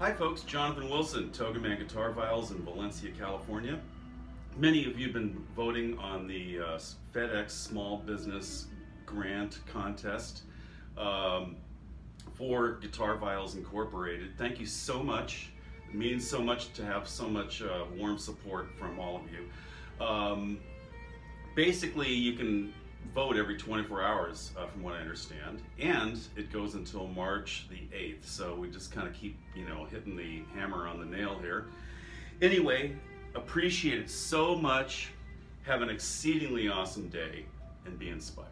Hi folks, Jonathan Wilson, TogaMan Guitar Vials in Valencia, California. Many of you have been voting on the uh, FedEx Small Business Grant Contest um, for GuitarViols Incorporated. Thank you so much. It means so much to have so much uh, warm support from all of you. Um, basically, you can vote every 24 hours, uh, from what I understand, and it goes until March the 8th. So we just kind of keep, you know, hitting the hammer on the nail here. Anyway, appreciate it so much. Have an exceedingly awesome day and be inspired.